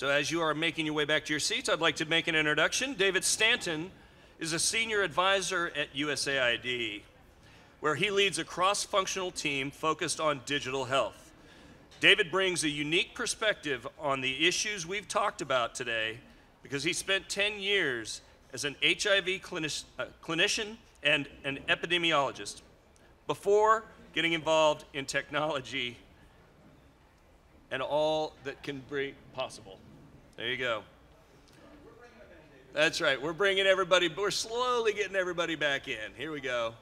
So, as you are making your way back to your seats, I'd like to make an introduction. David Stanton is a senior advisor at USAID, where he leads a cross functional team focused on digital health. David brings a unique perspective on the issues we've talked about today because he spent 10 years as an HIV clinic, uh, clinician and an epidemiologist before getting involved in technology and all that can be possible. There you go. That's right. We're bringing everybody, we're slowly getting everybody back in. Here we go.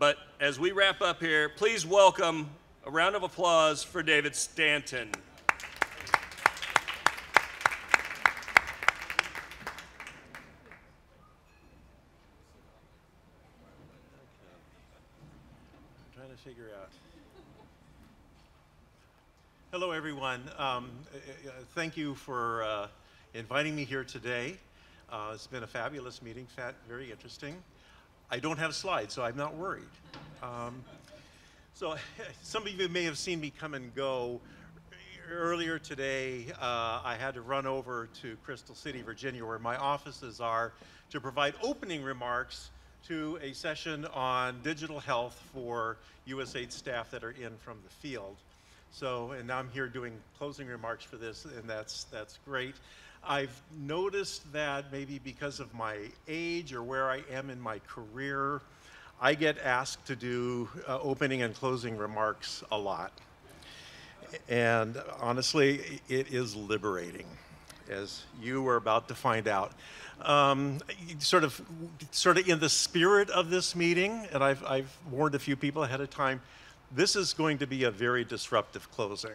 But as we wrap up here, please welcome a round of applause for David Stanton. trying to figure out. Hello, everyone. Um, uh, uh, thank you for uh, inviting me here today. Uh, it's been a fabulous meeting, fat, very interesting. I don't have slides, so I'm not worried. Um, so some of you may have seen me come and go. Earlier today, uh, I had to run over to Crystal City, Virginia, where my offices are, to provide opening remarks to a session on digital health for USAID staff that are in from the field. So, and now I'm here doing closing remarks for this, and that's, that's great. I've noticed that maybe because of my age or where I am in my career, I get asked to do uh, opening and closing remarks a lot. And honestly, it is liberating, as you were about to find out. Um, sort of, sort of in the spirit of this meeting, and I've, I've warned a few people ahead of time, this is going to be a very disruptive closing,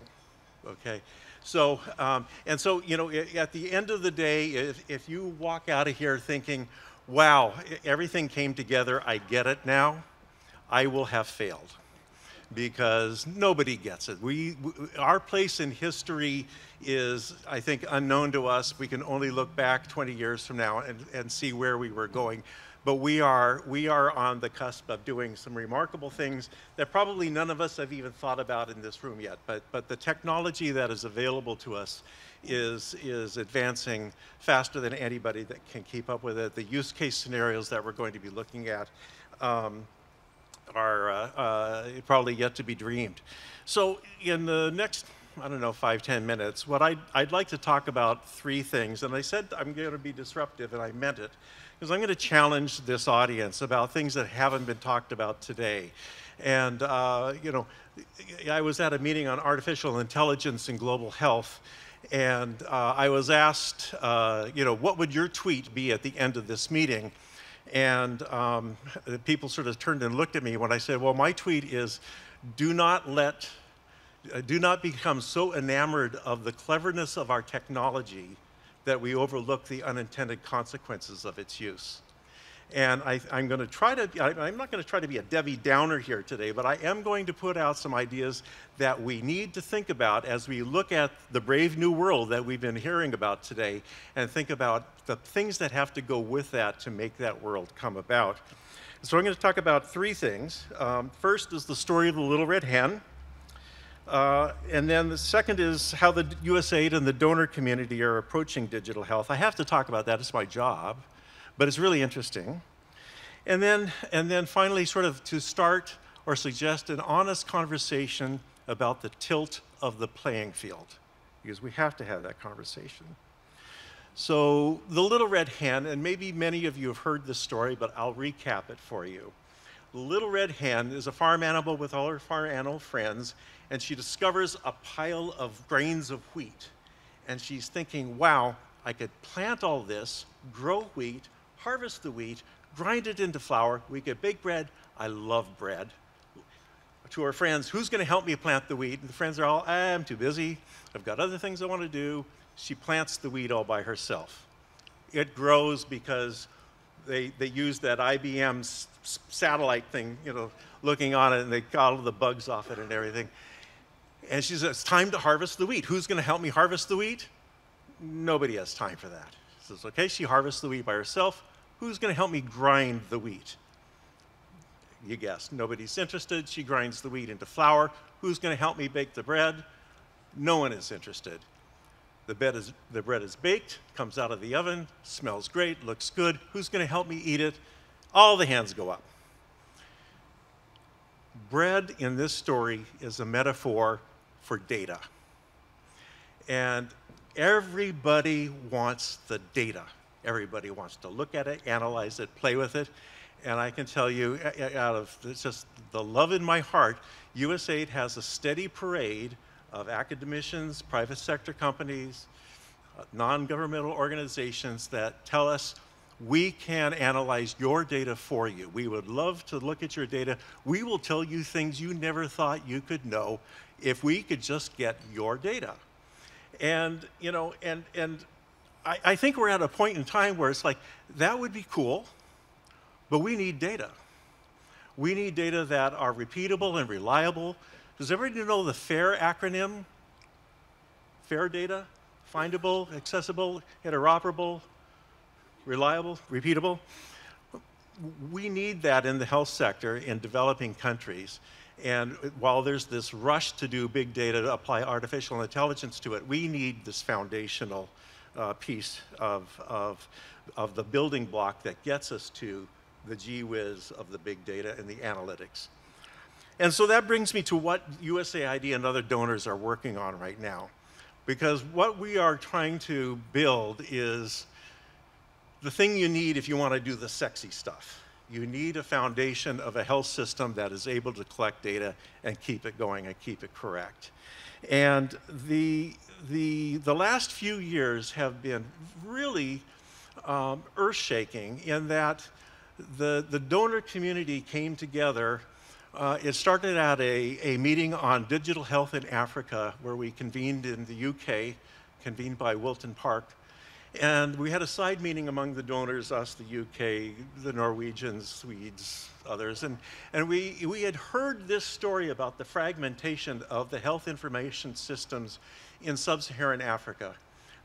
okay? So, um, and so, you know, at the end of the day, if, if you walk out of here thinking, wow, everything came together, I get it now, I will have failed because nobody gets it. We, we, our place in history is, I think, unknown to us. We can only look back 20 years from now and, and see where we were going but we are, we are on the cusp of doing some remarkable things that probably none of us have even thought about in this room yet. But, but the technology that is available to us is, is advancing faster than anybody that can keep up with it. The use case scenarios that we're going to be looking at um, are uh, uh, probably yet to be dreamed. So in the next I don't know, five, ten minutes, what I'd, I'd like to talk about three things. And I said I'm going to be disruptive, and I meant it because I'm going to challenge this audience about things that haven't been talked about today. And, uh, you know, I was at a meeting on artificial intelligence and global health, and uh, I was asked, uh, you know, what would your tweet be at the end of this meeting? And um, people sort of turned and looked at me when I said, well, my tweet is, do not let, uh, do not become so enamored of the cleverness of our technology that we overlook the unintended consequences of its use. And I, am going to try to, I, am not going to try to be a Debbie Downer here today, but I am going to put out some ideas that we need to think about as we look at the brave new world that we've been hearing about today and think about the things that have to go with that to make that world come about. So I'm going to talk about three things. Um, first is the story of the little red hen. Uh, and then the second is how the USAID and the donor community are approaching digital health. I have to talk about that, it's my job, but it's really interesting. And then, and then finally, sort of to start or suggest an honest conversation about the tilt of the playing field, because we have to have that conversation. So, the little red hen, and maybe many of you have heard this story, but I'll recap it for you. The little red hen is a farm animal with all her farm animal friends, and she discovers a pile of grains of wheat. And she's thinking, wow, I could plant all this, grow wheat, harvest the wheat, grind it into flour, we could bake bread. I love bread. To her friends, who's going to help me plant the wheat? And the friends are all, I'm too busy. I've got other things I want to do. She plants the wheat all by herself. It grows because they, they use that IBM satellite thing, you know, looking on it, and they got all the bugs off it and everything. And she says, It's time to harvest the wheat. Who's going to help me harvest the wheat? Nobody has time for that. She says, Okay, she harvests the wheat by herself. Who's going to help me grind the wheat? You guessed. Nobody's interested. She grinds the wheat into flour. Who's going to help me bake the bread? No one is interested. The, is, the bread is baked, comes out of the oven, smells great, looks good. Who's going to help me eat it? All the hands go up. Bread in this story is a metaphor for data. And everybody wants the data. Everybody wants to look at it, analyze it, play with it. And I can tell you, out of just the love in my heart, USAID has a steady parade of academicians, private sector companies, uh, non-governmental organizations that tell us we can analyze your data for you. We would love to look at your data. We will tell you things you never thought you could know if we could just get your data. And, you know, and, and I, I think we're at a point in time where it's like, that would be cool, but we need data. We need data that are repeatable and reliable. Does everybody know the FAIR acronym? FAIR data? Findable, accessible, interoperable, reliable, repeatable? We need that in the health sector in developing countries. And while there's this rush to do big data, to apply artificial intelligence to it, we need this foundational uh, piece of, of, of the building block that gets us to the gee whiz of the big data and the analytics. And so that brings me to what USAID and other donors are working on right now. Because what we are trying to build is the thing you need if you want to do the sexy stuff you need a foundation of a health system that is able to collect data and keep it going and keep it correct. And the, the, the last few years have been really um, earth shaking in that the, the donor community came together. Uh, it started at a, a meeting on digital health in Africa, where we convened in the UK, convened by Wilton Park. And we had a side meeting among the donors, us, the UK, the Norwegians, Swedes, others. And, and we, we had heard this story about the fragmentation of the health information systems in sub Saharan Africa.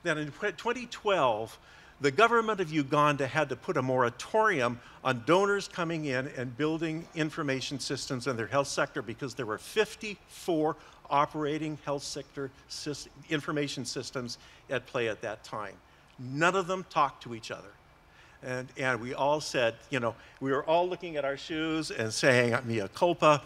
That in 2012, the government of Uganda had to put a moratorium on donors coming in and building information systems in their health sector because there were 54 operating health sector information systems at play at that time. None of them talked to each other. And, and we all said, you know, we were all looking at our shoes and saying, mea culpa.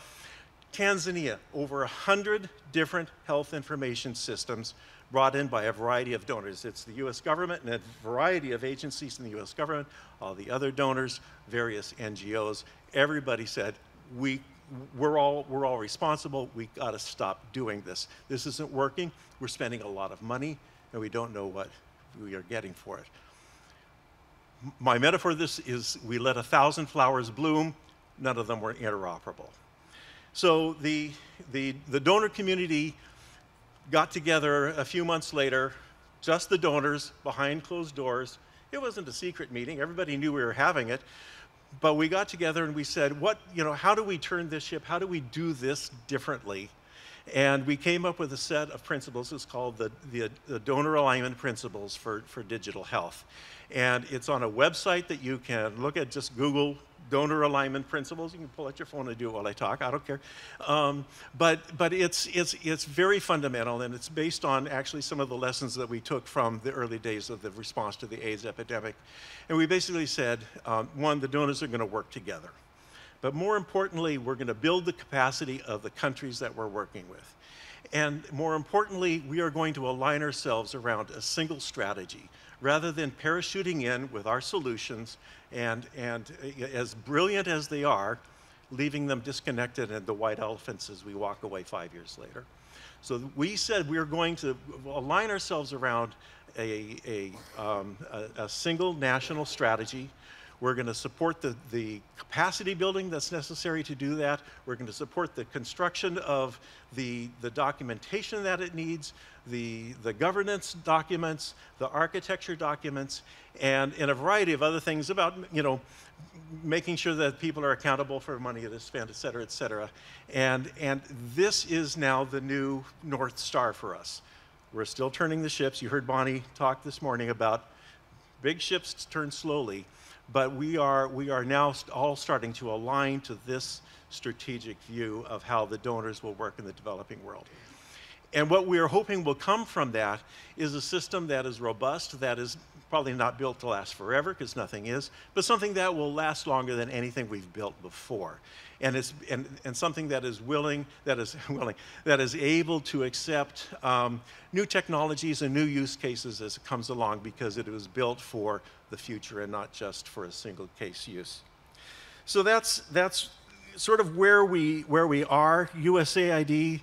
Tanzania, over 100 different health information systems brought in by a variety of donors. It's the US government and a variety of agencies in the US government, all the other donors, various NGOs. Everybody said, we, we're, all, we're all responsible. We got to stop doing this. This isn't working. We're spending a lot of money, and we don't know what we are getting for it. My metaphor this is we let a thousand flowers bloom, none of them were interoperable. So the, the, the donor community got together a few months later, just the donors behind closed doors. It wasn't a secret meeting, everybody knew we were having it. But we got together and we said, what, you know, how do we turn this ship? How do we do this differently? And we came up with a set of principles. It's called the, the, the, donor alignment principles for, for digital health. And it's on a website that you can look at, just Google donor alignment principles. You can pull out your phone and do it while I talk. I don't care. Um, but but it's, it's, it's very fundamental, and it's based on actually some of the lessons that we took from the early days of the response to the AIDS epidemic. And we basically said, um, one, the donors are going to work together. But more importantly, we're going to build the capacity of the countries that we're working with. And more importantly, we are going to align ourselves around a single strategy rather than parachuting in with our solutions and, and as brilliant as they are, leaving them disconnected and the white elephants as we walk away five years later. So we said we are going to align ourselves around a, a, um, a, a single national strategy we're going to support the, the capacity building that's necessary to do that. We're going to support the construction of the, the documentation that it needs, the, the governance documents, the architecture documents, and, and a variety of other things about, you know, making sure that people are accountable for money that is spent, et cetera, et cetera. And, and this is now the new North Star for us. We're still turning the ships. You heard Bonnie talk this morning about big ships turn slowly. But we are, we are now all starting to align to this strategic view of how the donors will work in the developing world. And what we are hoping will come from that is a system that is robust, that is probably not built to last forever, because nothing is, but something that will last longer than anything we've built before. And, it's, and, and something that is willing, that is willing, that is able to accept um, new technologies and new use cases as it comes along because it was built for the future and not just for a single case use. So that's, that's sort of where we, where we are. USAID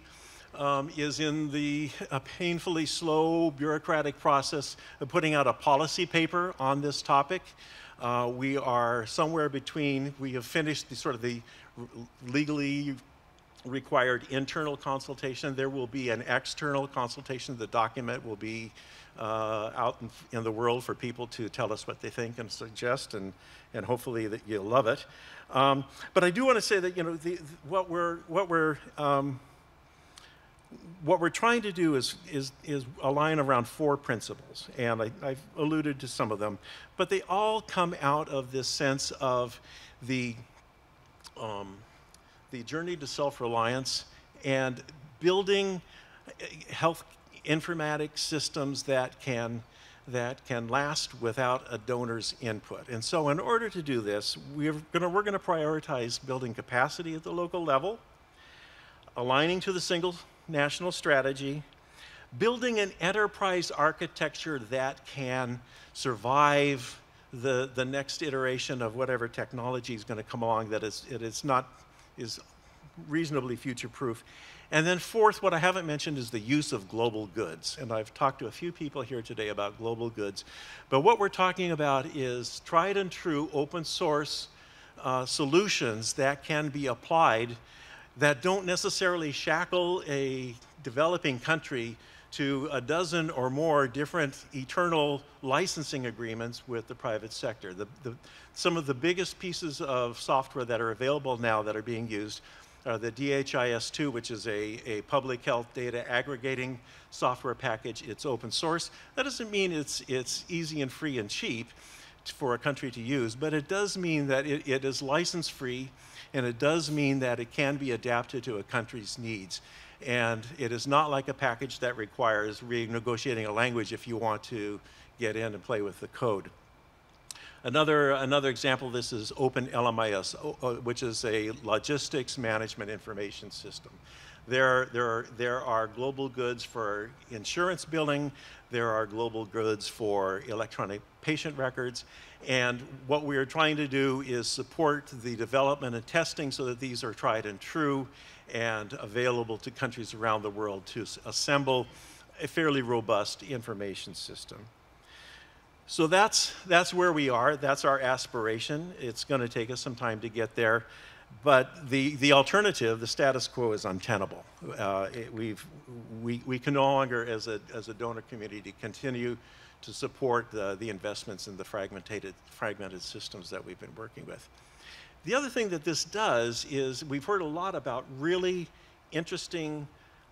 um, is in the painfully slow bureaucratic process of putting out a policy paper on this topic. Uh, we are somewhere between, we have finished the sort of the legally required internal consultation. There will be an external consultation. The document will be uh, out in, in, the world for people to tell us what they think and suggest, and, and hopefully that you'll love it. Um, but I do want to say that you know the, what we're what we're um, what we're trying to do is, is, is align around four principles, and I, I, have alluded to some of them, but they all come out of this sense of the, um, the journey to self-reliance and building eh, health informatics systems that can, that can last without a donor's input. And so in order to do this, we're gonna, we're gonna prioritize building capacity at the local level, aligning to the single national strategy, building an enterprise architecture that can survive the, the next iteration of whatever technology is going to come along that is, it is not, is reasonably future proof. And then fourth, what I haven't mentioned is the use of global goods. And I've talked to a few people here today about global goods. But what we're talking about is tried and true open source uh, solutions that can be applied that don't necessarily shackle a developing country to a dozen or more different eternal licensing agreements with the private sector. The, the, some of the biggest pieces of software that are available now that are being used are the DHIS2, which is a, a public health data aggregating software package. It's open source. That doesn't mean it's, it's easy and free and cheap for a country to use, but it does mean that it, it is license free and it does mean that it can be adapted to a country's needs. And it is not like a package that requires renegotiating a language if you want to get in and play with the code. Another, another example of this is Open OpenLMIS, which is a logistics management information system. There, there, are, there are global goods for insurance billing, there are global goods for electronic patient records, and what we are trying to do is support the development and testing so that these are tried and true and available to countries around the world to assemble a fairly robust information system. So that's, that's where we are. That's our aspiration. It's going to take us some time to get there. But the, the alternative, the status quo, is untenable. Uh, it, we've, we, we can no longer, as a, as a donor community, continue to support the, the investments in the fragmented, fragmented systems that we've been working with. The other thing that this does is we've heard a lot about really interesting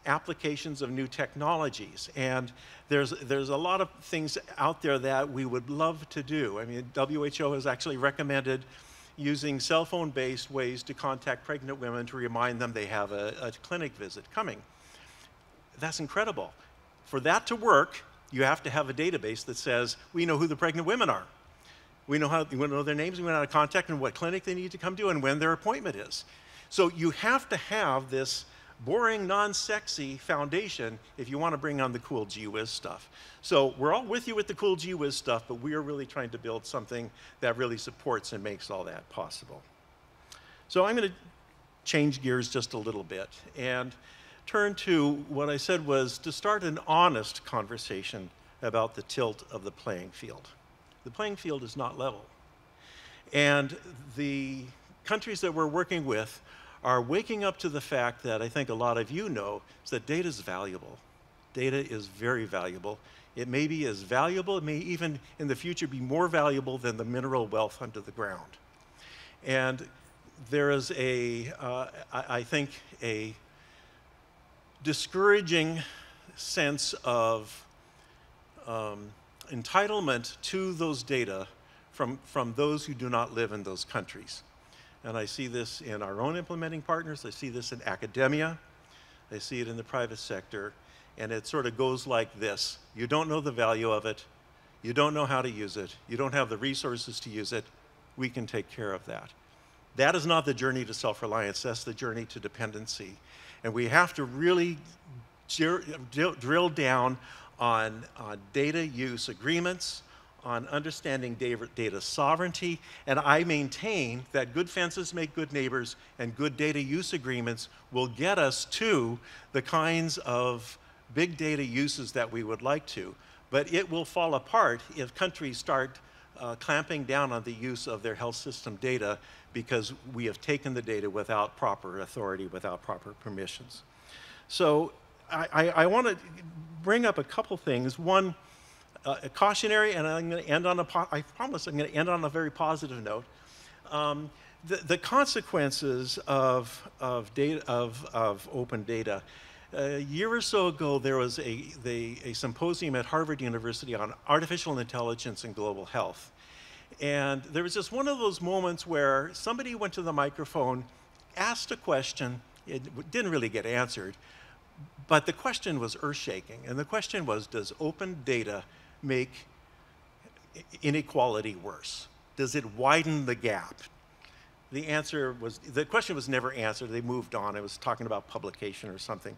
applications of new technologies. And there's, there's a lot of things out there that we would love to do. I mean, WHO has actually recommended using cell phone based ways to contact pregnant women to remind them they have a, a clinic visit coming. That's incredible. For that to work, you have to have a database that says, we know who the pregnant women are. We know how, we know their names, we know how to contact and what clinic they need to come to and when their appointment is. So you have to have this boring, non-sexy foundation if you want to bring on the cool gee whiz stuff. So we're all with you with the cool gee whiz stuff, but we are really trying to build something that really supports and makes all that possible. So I'm going to change gears just a little bit and turn to what I said was to start an honest conversation about the tilt of the playing field. The playing field is not level. And the countries that we're working with are waking up to the fact that I think a lot of you know is that data is valuable. Data is very valuable. It may be as valuable, it may even in the future be more valuable than the mineral wealth under the ground. And there is a, uh, I, I think, a discouraging sense of um, entitlement to those data from, from those who do not live in those countries. And I see this in our own implementing partners, I see this in academia, I see it in the private sector, And it sort of goes like this. You don't know the value of it, you don't know how to use it, you don't have the resources to use it. We can take care of that. That is not the journey to self reliance, that's the journey to dependency. And we have to really drill down on, on data use agreements, on understanding data sovereignty, and I maintain that good fences make good neighbors, and good data use agreements will get us to the kinds of big data uses that we would like to. But it will fall apart if countries start uh, clamping down on the use of their health system data because we have taken the data without proper authority, without proper permissions. So I, I, I want to bring up a couple things. One, uh, a cautionary, and I'm going to end on a, I promise I'm going to end on a very positive note. Um, the, the, consequences of, of, data, of, of open data. A year or so ago, there was a, the, a symposium at Harvard University on artificial intelligence and global health. And there was just one of those moments where somebody went to the microphone, asked a question, it didn't really get answered, but the question was earth shaking. And the question was Does open data make inequality worse? Does it widen the gap? The answer was, the question was never answered. They moved on. I was talking about publication or something.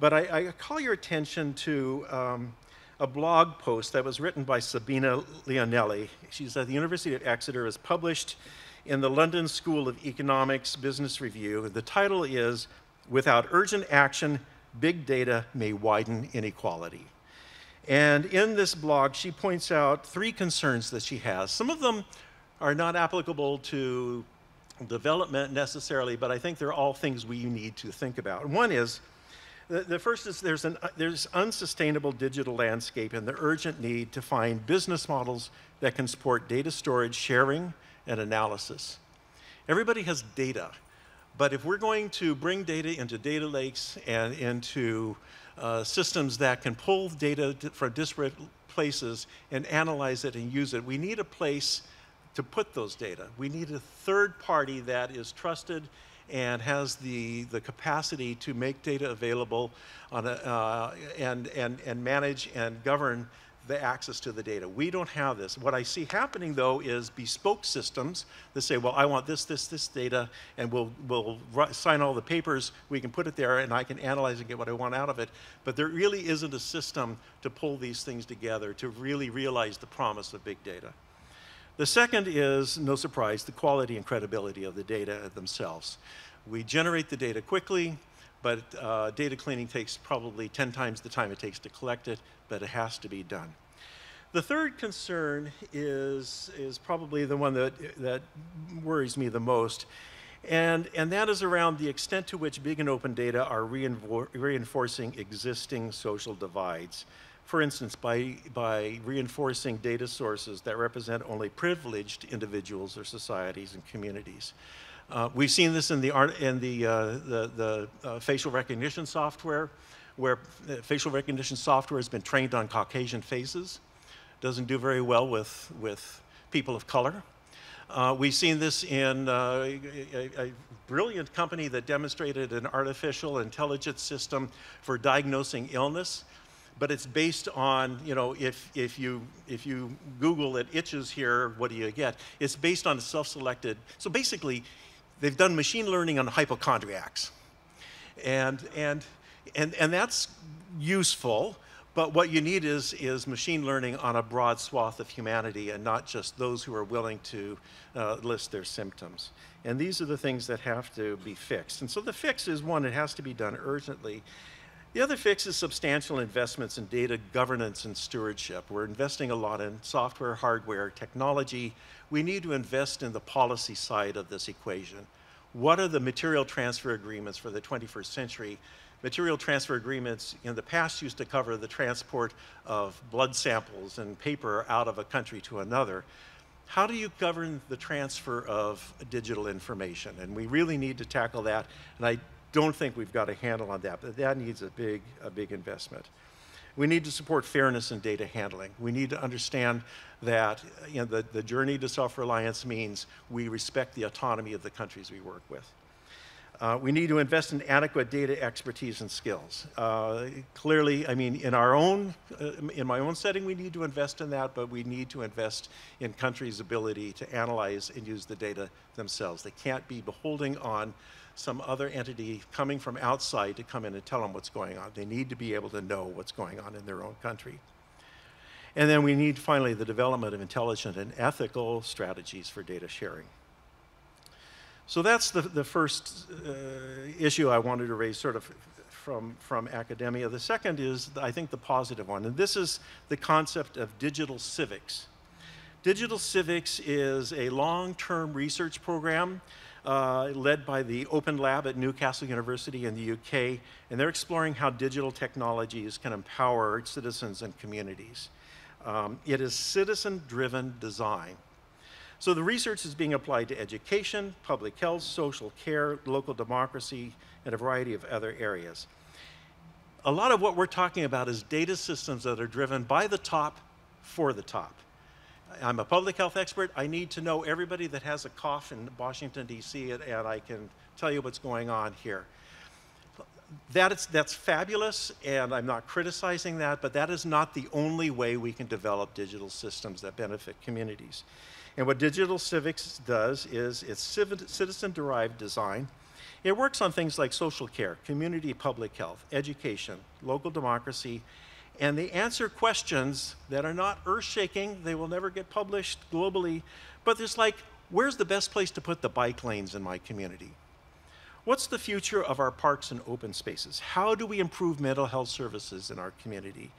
But I, I call your attention to um, a blog post that was written by Sabina Leonelli. She's at the University of Exeter, is published in the London School of Economics Business Review. The title is Without Urgent Action, Big Data May Widen Inequality. And in this blog, she points out three concerns that she has. Some of them are not applicable to development necessarily, but I think they're all things we need to think about. One is the, first is there's an there's unsustainable digital landscape and the urgent need to find business models that can support data storage, sharing, and analysis. Everybody has data, but if we're going to bring data into data lakes and into uh, systems that can pull data from disparate places and analyze it and use it. We need a place to put those data. We need a third party that is trusted and has the, the capacity to make data available on a, uh, and, and, and manage and govern the access to the data. We don't have this. What I see happening though is bespoke systems that say, well, I want this, this, this data, and we'll, we'll sign all the papers, we can put it there, and I can analyze and get what I want out of it. But there really isn't a system to pull these things together to really realize the promise of big data. The second is, no surprise, the quality and credibility of the data themselves. We generate the data quickly, but uh, data cleaning takes probably 10 times the time it takes to collect it, but it has to be done. The third concern is, is probably the one that, that worries me the most, and, and that is around the extent to which big and open data are reinforcing existing social divides. For instance, by, by reinforcing data sources that represent only privileged individuals or societies and communities. Uh, we've seen this in the, art, in the, uh, the, the uh, facial recognition software, where uh, facial recognition software has been trained on Caucasian faces. Doesn't do very well with, with people of color. Uh, we've seen this in a, a, brilliant company that demonstrated an artificial intelligence system for diagnosing illness but it's based on, you know, if, if, you, if you Google it itches here, what do you get? It's based on a self-selected, so basically they've done machine learning on hypochondriacs. And, and, and, and that's useful, but what you need is, is machine learning on a broad swath of humanity and not just those who are willing to uh, list their symptoms. And these are the things that have to be fixed. And so the fix is one, it has to be done urgently. The other fix is substantial investments in data governance and stewardship. We're investing a lot in software, hardware, technology. We need to invest in the policy side of this equation. What are the material transfer agreements for the 21st century? Material transfer agreements in the past used to cover the transport of blood samples and paper out of a country to another. How do you govern the transfer of digital information? And we really need to tackle that. And I don't think we've got a handle on that, but that needs a big, a big investment. We need to support fairness in data handling. We need to understand that you know, the, the journey to self-reliance means we respect the autonomy of the countries we work with. Uh, we need to invest in adequate data expertise and skills. Uh, clearly, I mean, in our own, uh, in my own setting, we need to invest in that, but we need to invest in countries' ability to analyze and use the data themselves. They can't be beholding on some other entity coming from outside to come in and tell them what's going on. They need to be able to know what's going on in their own country. And then we need finally the development of intelligent and ethical strategies for data sharing. So that's the, the first uh, issue I wanted to raise sort of from, from academia. The second is, I think, the positive one, and this is the concept of digital civics. Digital civics is a long-term research program uh, led by the Open Lab at Newcastle University in the UK, and they're exploring how digital technologies can empower citizens and communities. Um, it is citizen-driven design. So the research is being applied to education, public health, social care, local democracy, and a variety of other areas. A lot of what we're talking about is data systems that are driven by the top for the top. I'm a public health expert. I need to know everybody that has a cough in Washington, D.C., and, and I can tell you what's going on here. That is, that's fabulous, and I'm not criticizing that, but that is not the only way we can develop digital systems that benefit communities. And what digital civics does is it's citizen-derived design. It works on things like social care, community public health, education, local democracy, and they answer questions that are not earth-shaking. They will never get published globally, but there's like, where's the best place to put the bike lanes in my community? What's the future of our parks and open spaces? How do we improve mental health services in our community?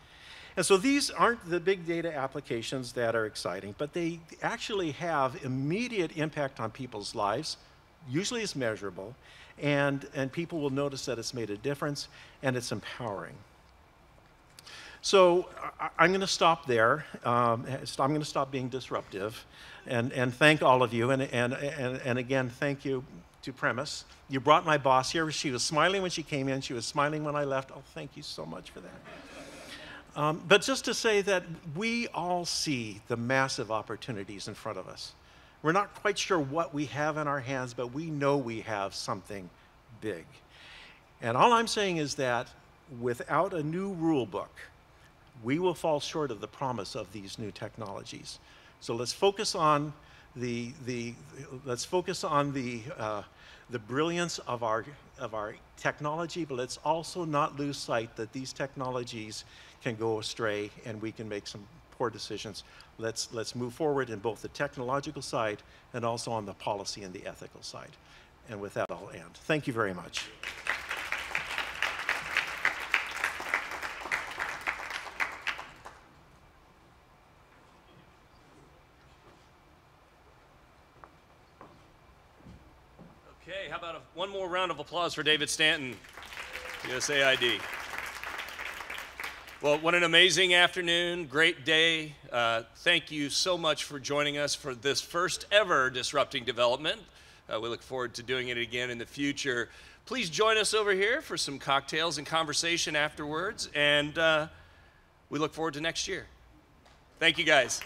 And so these aren't the big data applications that are exciting, but they actually have immediate impact on people's lives, usually it's measurable, and, and people will notice that it's made a difference and it's empowering. So I, am going to stop there. Um, I'm going to stop being disruptive and, and thank all of you. And, and, and, and again, thank you to Premise. You brought my boss here. She was smiling when she came in. She was smiling when I left. Oh, thank you so much for that. Um, but just to say that we all see the massive opportunities in front of us. We're not quite sure what we have in our hands, but we know we have something big. And all I'm saying is that without a new rule book, we will fall short of the promise of these new technologies. So let's focus on the, the let's focus on the, uh, the brilliance of our, of our technology, but let's also not lose sight that these technologies can go astray and we can make some poor decisions. Let's, let's move forward in both the technological side and also on the policy and the ethical side. And with that, I'll end. Thank you very much. Okay, how about a, one more round of applause for David Stanton, USAID. Well, what an amazing afternoon, great day. Uh, thank you so much for joining us for this first ever Disrupting Development. Uh, we look forward to doing it again in the future. Please join us over here for some cocktails and conversation afterwards, and uh, we look forward to next year. Thank you, guys.